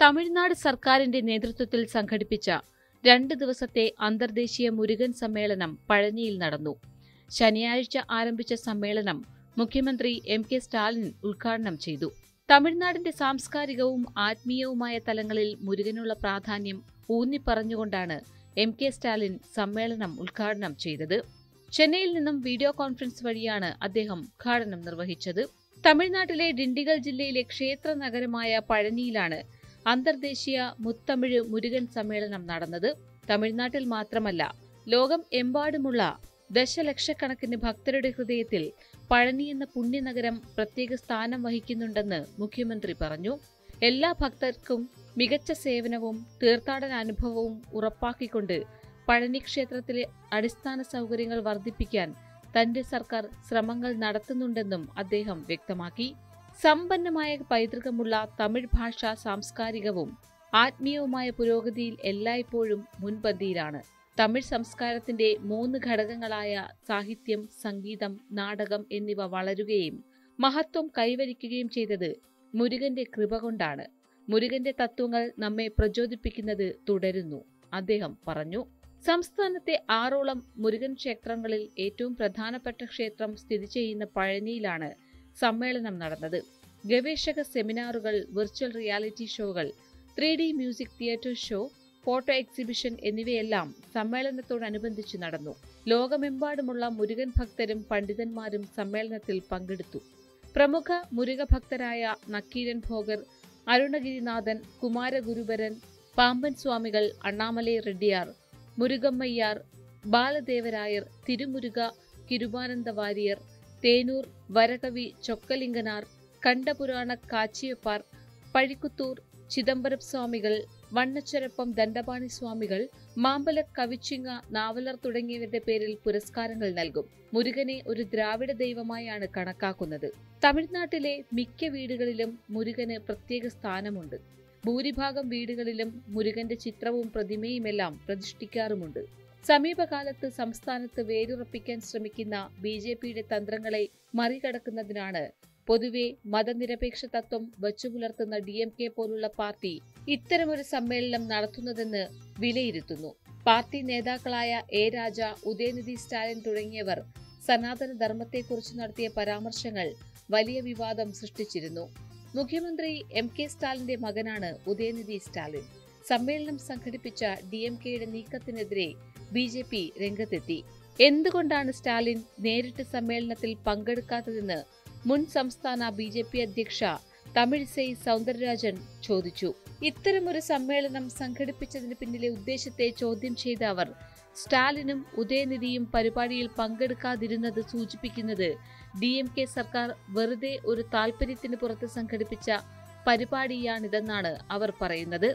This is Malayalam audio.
തമിഴ്നാട് സർക്കാരിന്റെ നേതൃത്വത്തിൽ സംഘടിപ്പിച്ച രണ്ട് ദിവസത്തെ അന്തർദേശീയ മുരുകൻ സമ്മേളനം പഴനിയിൽ നടന്നു. ശനിയാഴ്ച ആരംഭിച്ച സമ്മേളനം മുഖ്യമന്ത്രി എം കെ സ്റ്റാലിൻ ഉദ്ഘാടനം ചെയ്തു. തമിഴ്നാടിന്റെ സാംസ്കാരികവും ആത്മീയവുമായ തലങ്ങളിൽ മുരുകനുള്ള പ്രാധാന്യം ഊന്നിപ്പറഞ്ഞുകൊണ്ടാണ് എം കെ സ്റ്റാലിൻ സമ്മേളനം ഉദ്ഘാടനം ചെയ്തത്. ചെന്നൈയിൽ നിന്നും വീഡിയോ കോൺഫറൻസ് വഴിയാണ് അദ്ദേഹം ഉദ്ഘാടനം നിർവഹിച്ചത്. തമിഴ്നാട്ടിലെ ഡിണ്ടിഗൽ ജില്ലയിലെ ക്ഷേത്ര നഗരമായ പഴനിയിലാണ് അന്തർദേശീയ മുത്തമിഴ് മുരുകൻ സമ്മേളനം നടന്നത് തമിഴ്നാട്ടിൽ മാത്രമല്ല. ലോകം എമ്പാടുമുള്ള ദശലക്ഷക്കണക്കിന് ഭക്തരുടെ ഹൃദയത്തിൽ പഴനി എന്ന പുണ്യനഗരം പ്രത്യേക സ്ഥാനം വഹിക്കുന്നുണ്ടെന്ന് മുഖ്യമന്ത്രി പറഞ്ഞു. എല്ലാ ഭക്തർക്കും മികച്ച സേവനവും തീർത്ഥാടന അനുഭവവും ഉറപ്പാക്കിക്കൊണ്ട് പഴനി ക്ഷേത്രത്തിലെ അടിസ്ഥാന സൗകര്യങ്ങൾ വർദ്ധിപ്പിക്കാൻ തന്റെ സർക്കാർ ശ്രമങ്ങൾ നടത്തുന്നുണ്ടെന്നും അദ്ദേഹം വ്യക്തമാക്കി. സമ്പന്നമായ പൈതൃകമുള്ള തമിഴ് ഭാഷ സാംസ്കാരികവും ആത്മീയവുമായ പുരോഗതിയിൽ എല്ലായ്പ്പോഴും മുൻപന്തിയിലാണ്. തമിഴ് സംസ്കാരത്തിന്റെ മൂന്ന് ഘടകങ്ങളായ സാഹിത്യം സംഗീതം നാടകം എന്നിവ വളരുകയും മഹത്വം കൈവരിക്കുകയും ചെയ്തത് മുരുകന്റെ കൃപ കൊണ്ടാണ്. മുരുകന്റെ തത്വങ്ങൾ നമ്മെ പ്രചോദിപ്പിക്കുന്നത് തുടരുന്നു. അദ്ദേഹം പറഞ്ഞു സംസ്ഥാനത്തെ ആറോളം മുരുകൻ ക്ഷേത്രങ്ങളിൽ ഏറ്റവും പ്രധാനപ്പെട്ട ക്ഷേത്രം സ്ഥിതി ചെയ്യുന്ന പഴനിയിലാണ് സമ്മേളനം നടന്നത്. ഗവേഷക സെമിനാറുകൾ വിർച്വൽ റിയാലിറ്റി ഷോകൾ three D music theatre show photo exhibition എന്നിവയെല്ലാം സമ്മേളനത്തോടനുബന്ധിച്ച് നടന്നു. ലോകമെമ്പാടുമുള്ള മുരുകൻ ഭക്തരും പണ്ഡിതന്മാരും സമ്മേളനത്തിൽ പങ്കെടുത്തു. പ്രമുഖ മുരുക ഭക്തരായ നക്കീരൻ ഭോഗർ അരുണഗിരിനാഥൻ കുമാരഗുരുവരൻ പാമ്പൻ സ്വാമികൾ അണ്ണാമലൈ റെഡ്ഡിയാർ മുരുകമ്മയ്യാർ ബാലദേവരായർ തിരുമുരുക കിരുബാനന്ദ വാര്യർ തേനൂർ വരകവി ചൊക്കലിംഗനാർ കണ്ടപുരാണ കാച്ചിയപ്പാർ പഴിക്കുത്തൂർ ചിദംബരം സ്വാമികൾ വണ്ണച്ചരപ്പം ദണ്ഡപാണി സ്വാമികൾ മാമ്പല കവിച്ചിങ്ങ നാവലർ തുടങ്ങിയവരുടെ പേരിൽ പുരസ്കാരങ്ങൾ നൽകും. മുരുകനെ ഒരു ദ്രാവിഡ ദൈവമായാണ് കണക്കാക്കുന്നത്. തമിഴ്നാട്ടിലെ മിക്ക വീടുകളിലും മുരുകന് പ്രത്യേക സ്ഥാനമുണ്ട്. ഭൂരിഭാഗം വീടുകളിലും മുരുകന്റെ ചിത്രവും പ്രതിമയുമെല്ലാം പ്രതിഷ്ഠിക്കാറുമുണ്ട്. സമീപകാലത്ത് സംസ്ഥാനത്ത് വേരുറപ്പിക്കാൻ ശ്രമിക്കുന്ന ബി ജെ പിയുടെ തന്ത്രങ്ങളെ മറികടക്കുന്നതിനാണ് പൊതുവെ മതനിരപേക്ഷ തത്വം വച്ചുപുലർത്തുന്ന ഡി എം കെ പോലുള്ള പാർട്ടി ഇത്തരമൊരു സമ്മേളനം നടത്തുന്നതെന്ന് വിലയിരുത്തുന്നു. പാർട്ടി നേതാക്കളായ എ രാജ ഉദയനിധി സ്റ്റാലിൻ തുടങ്ങിയവർ സനാതന ധർമ്മത്തെക്കുറിച്ച് നടത്തിയ പരാമർശങ്ങൾ വലിയ വിവാദം സൃഷ്ടിച്ചിരുന്നു. മുഖ്യമന്ത്രി എം കെ സ്റ്റാലിന്റെ മകനാണ് ഉദയനിധി സ്റ്റാലിൻ. സമ്മേളനം സംഘടിപ്പിച്ച ഡി എം കെയുടെ നീക്കത്തിനെതിരെ ബി ജെ പി രംഗത്തെത്തി. എന്തുകൊണ്ടാണ് സ്റ്റാലിൻ നേരിട്ട് സമ്മേളനത്തിൽ പങ്കെടുക്കാത്തതെന്ന് മുൻ സംസ്ഥാന ബി ജെ പി അധ്യക്ഷ തമിഴ്സൈ സൗന്ദരരാജൻ ചോദിച്ചു. ഇത്തരമൊരു സമ്മേളനം സംഘടിപ്പിച്ചതിന് പിന്നിലെ ഉദ്ദേശത്തെ ചോദ്യം ചെയ്ത അവർ സ്റ്റാലിനും ഉദയനിധിയും പരിപാടിയിൽ പങ്കെടുക്കാതിരുന്നത് സൂചിപ്പിക്കുന്നത് ഡി എം കെ സർക്കാർ വെറുതെ ഒരു താൽപര്യത്തിന് പുറത്ത് സംഘടിപ്പിച്ച പരിപാടിയാണിതെന്നാണ് അവർ പറയുന്നത്.